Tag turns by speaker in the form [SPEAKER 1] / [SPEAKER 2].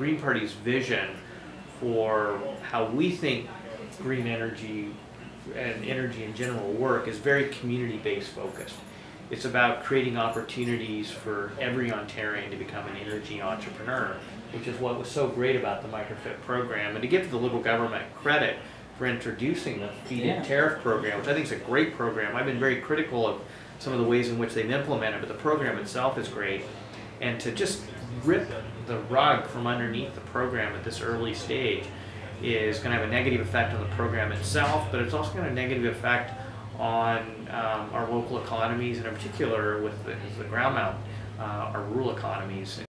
[SPEAKER 1] Green Party's vision for how we think green energy and energy in general work is very community-based focused. It's about creating opportunities for every Ontarian to become an energy entrepreneur, which is what was so great about the microfit program. And to give the Liberal government credit for introducing the feed-in
[SPEAKER 2] Yeah.
[SPEAKER 1] tariff program, which I think is a great program. I've been very critical of some of the ways in which they've implemented, but the program itself is great. And to just rip the rug from underneath the program at this early stage is going to have a negative effect on the program itself, but it's also going to have a negative effect on um, our local economies, and in particular with the, the ground mount, uh, our rural economies.